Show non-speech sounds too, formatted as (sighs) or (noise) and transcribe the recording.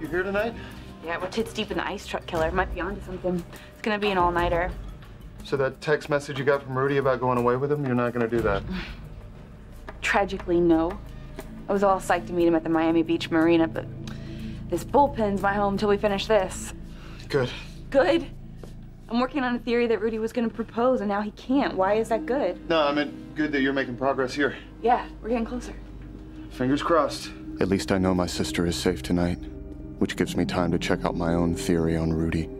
You're here tonight? Yeah, we're tits deep in the ice truck killer. Might be onto something. It's gonna be an all-nighter. So that text message you got from Rudy about going away with him, you're not gonna do that? (sighs) Tragically, no. I was all psyched to meet him at the Miami Beach Marina, but this bullpen's my home till we finish this. Good. Good? I'm working on a theory that Rudy was gonna propose and now he can't. Why is that good? No, I meant good that you're making progress here. Yeah, we're getting closer. Fingers crossed. At least I know my sister is safe tonight, which gives me time to check out my own theory on Rudy.